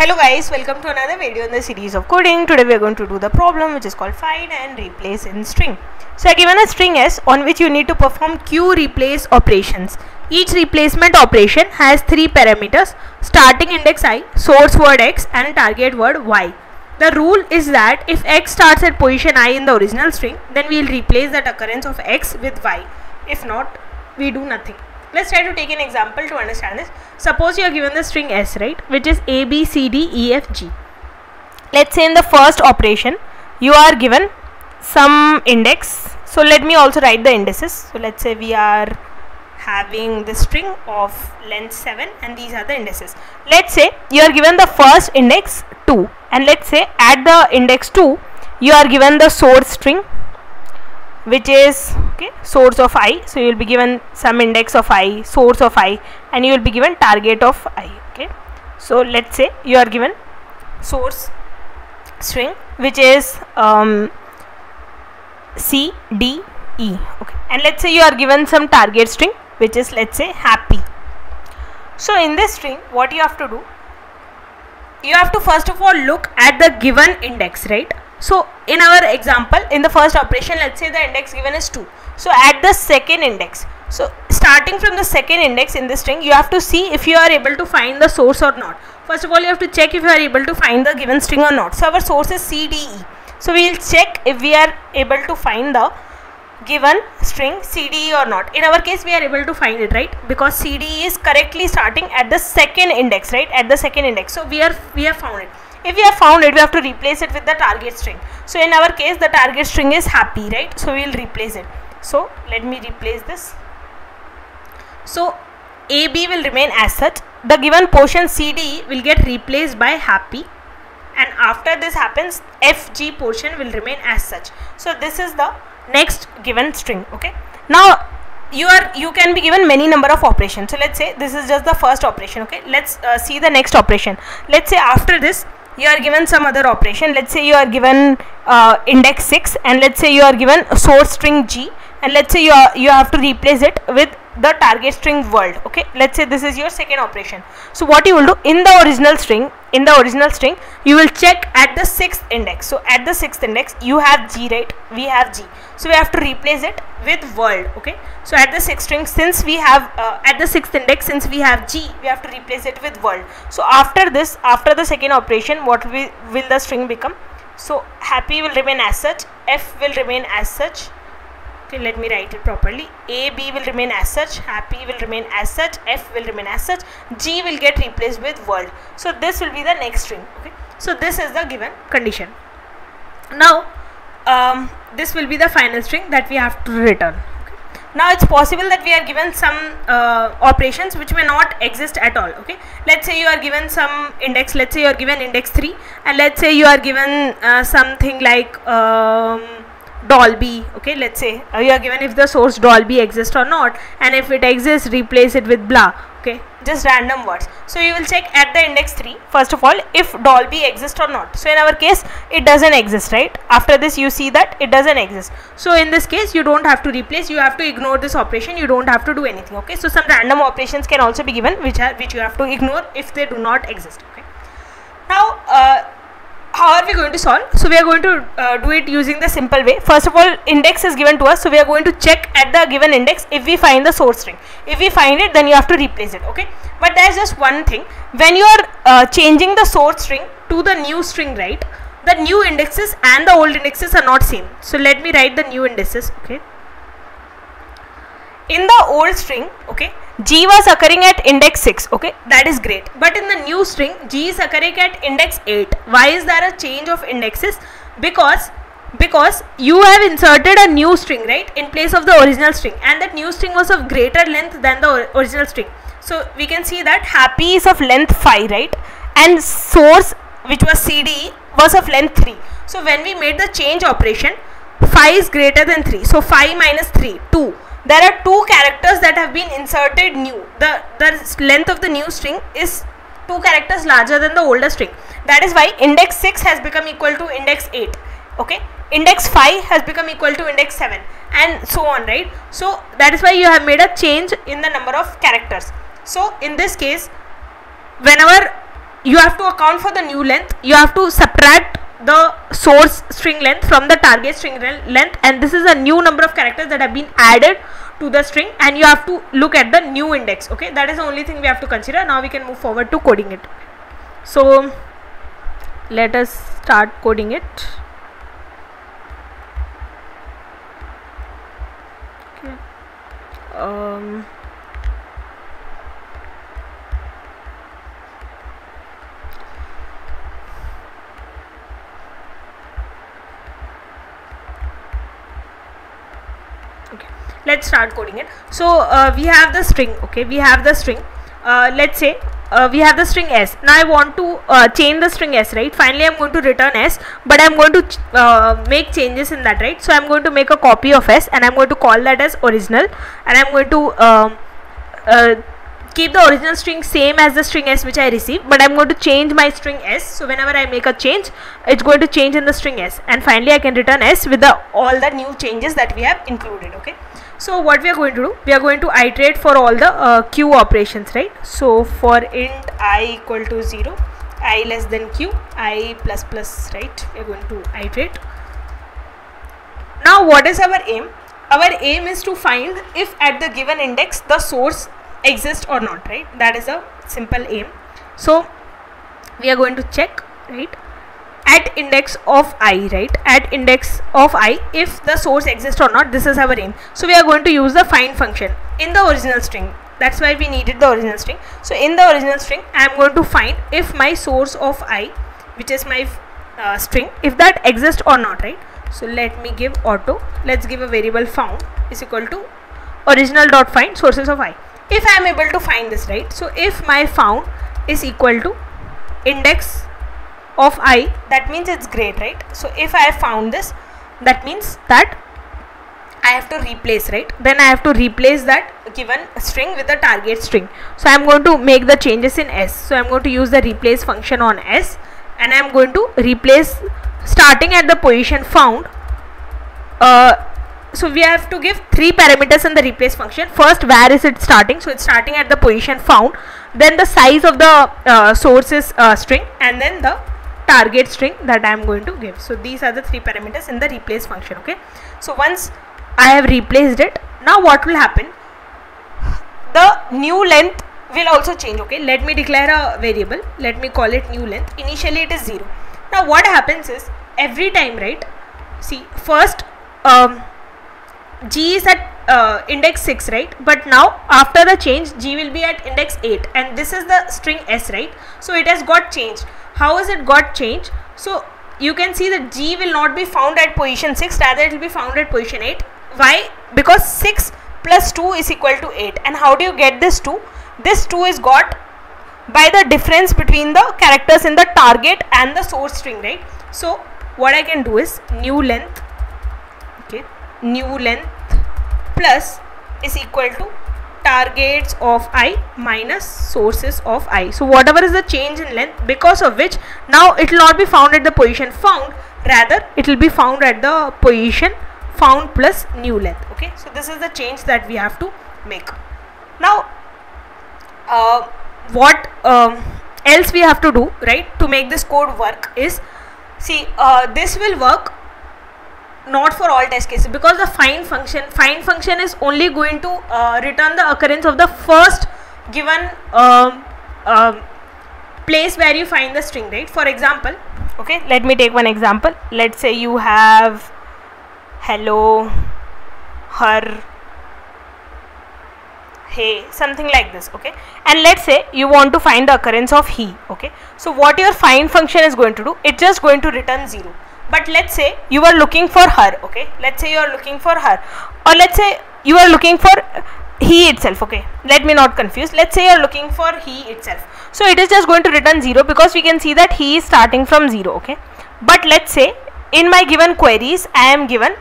Hello guys, welcome to another video in the series of coding. Today we are going to do the problem which is called find and replace in string. So I given a string S on which you need to perform q replace operations. Each replacement operation has three parameters starting index i, source word x and target word y. The rule is that if x starts at position i in the original string then we will replace that occurrence of x with y. If not, we do nothing let's try to take an example to understand this. Suppose you are given the string s right which is a b c d e f g. Let's say in the first operation you are given some index. So let me also write the indices. So let's say we are having the string of length 7 and these are the indices. Let's say you are given the first index 2 and let's say at the index 2 you are given the source string which is okay source of i. So you will be given some index of i source of i and you will be given target of i okay. So let's say you are given source string which is um, c d e okay. And let's say you are given some target string which is let's say happy. So in this string what you have to do you have to first of all look at the given index right so in our example in the first operation let's say the index given is 2 so at the second index so starting from the second index in this string you have to see if you are able to find the source or not. First of all you have to check if you are able to find the given string or not. So our source is cde so we will check if we are able to find the given string cde or not. In our case we are able to find it right? Because cde is correctly starting at the second index right? At the second index. So we are we have found it if we have found it we have to replace it with the target string. So in our case the target string is happy right? So we will replace it. So let me replace this. So ab will remain as such. The given portion cd will get replaced by happy. And after this happens fg portion will remain as such. So this is the next given string okay? Now you are you can be given many number of operations. So let's say this is just the first operation okay? Let's uh, see the next operation. Let's say after this you are given some other operation. Let's say you are given uh, index 6 and let's say you are given source string g and let's say you are you have to replace it with the target string world. Okay? Let's say this is your second operation. So what you will do in the original string in the original string you will check at the sixth index. So at the sixth index you have g right? We have g. So we have to replace it with world okay? So at the sixth string since we have uh, at the sixth index since we have g we have to replace it with world. So after this after the second operation what will, will the string become? So happy will remain as such f will remain as such okay let me write it properly. A b will remain as such happy will remain as such f will remain as such g will get replaced with world. So this will be the next string okay? So this is the given condition. Now um, this will be the final string that we have to return now it's possible that we are given some uh, operations which may not exist at all okay? Let's say you are given some index let's say you are given index 3 and let's say you are given uh, something like um, dolby okay let's say uh, you are given if the source dolby exists or not and if it exists replace it with blah okay just random words. So you will check at the index 3 first of all if dolby exists or not. So in our case it doesn't exist right? After this you see that it doesn't exist. So in this case you don't have to replace you have to ignore this operation you don't have to do anything okay? So some random operations can also be given which are which you have to ignore if they do not exist okay? Now uh, how are we going to solve? So we are going to uh, do it using the simple way. First of all index is given to us. So we are going to check at the given index if we find the source string. If we find it then you have to replace it okay? But there's just one thing. When you are uh, changing the source string to the new string right the new indexes and the old indexes are not same. So let me write the new indices okay? In the old string okay g was occurring at index 6 okay? That is great. But in the new string g is occurring at index 8 why is there a change of indexes? Because because you have inserted a new string right in place of the original string. And that new string was of greater length than the original string. So we can see that happy is of length 5 right? And source which was cd was of length 3 so when we made the change operation 5 is greater than 3 so 5 minus 3 2 there are two characters that have been inserted new. The the length of the new string is two characters larger than the older string. That is why index 6 has become equal to index 8 okay? Index 5 has become equal to index 7 and so on right? So that is why you have made a change in the number of characters. So in this case whenever you have to account for the new length you have to subtract the source string length from the target string length and this is a new number of characters that have been added to the string and you have to look at the new index okay? That is the only thing we have to consider. Now we can move forward to coding it. So let us start coding it. Okay. Um let's start coding it. So uh, we have the string okay? We have the string. Uh, let's say uh, we have the string s. Now i want to uh, change the string s right? Finally i'm going to return s but i'm going to uh, make changes in that right? So i'm going to make a copy of s and i'm going to call that as original and i'm going to um, uh, keep the original string same as the string s which I received but I'm going to change my string s. So whenever I make a change it's going to change in the string s. And finally I can return s with the all the new changes that we have included okay so what we are going to do we are going to iterate for all the uh, q operations right? So for int i equal to 0 i less than q i plus plus right? We are going to iterate. Now what is our aim? Our aim is to find if at the given index the source exists or not right? That is a simple aim. So we are going to check right at index of i right? At index of i if the source exists or not this is our aim. So we are going to use the find function in the original string. That's why we needed the original string. So in the original string i am going to find if my source of i which is my uh, string if that exists or not right? So let me give auto. Let's give a variable found is equal to original dot find sources of i. If I am able to find this right? So if my found is equal to index of i. That means it's great right? So if I have found this that means that I have to replace right? then I have to replace that given string with a target string. So I'm going to make the changes in s. So I'm going to use the replace function on s and I'm going to replace starting at the position found uh, so we have to give three parameters in the replace function. First where is it starting? So it's starting at the position found. Then the size of the uh, sources uh, string and then the target string that I am going to give. So these are the three parameters in the replace function okay? So once I have replaced it now what will happen? The new length will also change okay? Let me declare a variable. Let me call it new length. Initially it is 0 now what happens is every time right? See first um, g is at uh, index 6 right? But now after the change g will be at index 8 and this is the string s right? So it has got changed how has it got changed? So you can see that g will not be found at position 6 rather it will be found at position 8 why? Because 6 plus 2 is equal to 8 and how do you get this 2 this 2 is got by the difference between the characters in the target and the source string right? So what i can do is new length okay new length plus is equal to targets of i minus sources of i. So whatever is the change in length because of which now it will not be found at the position found. Rather it will be found at the position found plus new length. Okay? So this is the change that we have to make. Now uh, what um, else we have to do right to make this code work is see uh, this will work not for all test cases because the find function find function is only going to uh, return the occurrence of the first given um, um, place where you find the string right? For example okay let me take one example. Let's say you have hello her hey something like this okay? And let's say you want to find the occurrence of he okay? So what your find function is going to do it's just going to return 0 but let's say you are looking for her okay? Let's say you are looking for her. Or let's say you are looking for he itself okay? Let me not confuse. Let's say you are looking for he itself. So it is just going to return 0 because we can see that he is starting from 0 okay? But let's say in my given queries i am given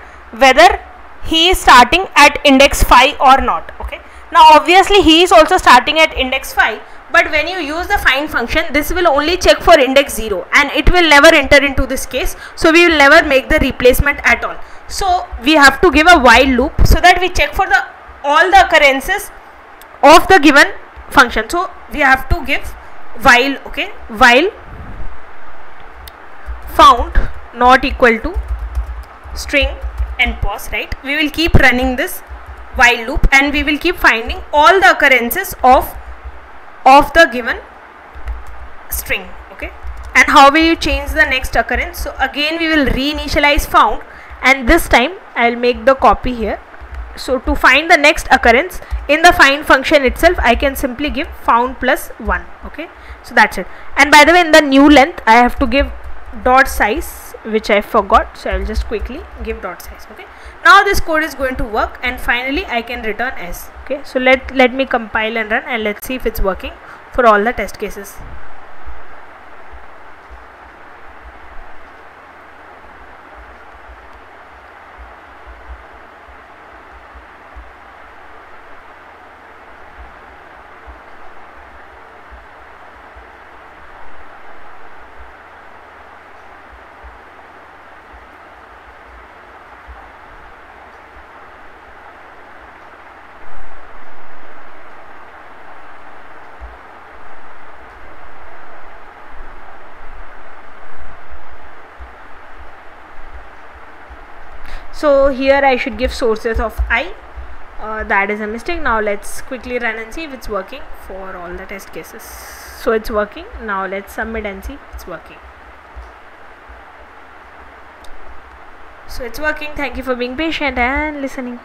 whether he is starting at index 5 or not okay? Now obviously he is also starting at index 5 but when you use the find function this will only check for index 0 and it will never enter into this case. So we will never make the replacement at all. So we have to give a while loop so that we check for the all the occurrences of the given function. So we have to give while okay while found not equal to string npos right? We will keep running this while loop and we will keep finding all the occurrences of of the given string okay? And how will you change the next occurrence? So again we will reinitialize found and this time I'll make the copy here. So to find the next occurrence in the find function itself I can simply give found plus 1 okay? So that's it. And by the way in the new length I have to give dot size which I forgot so I'll just quickly give dot size okay? Now this code is going to work and finally I can return s okay? So let let me compile and run and let's see if it's working for all the test cases so here I should give sources of i. Uh, that is a mistake. Now let's quickly run and see if it's working for all the test cases. So it's working. Now let's submit and see it's working. So it's working. Thank you for being patient and listening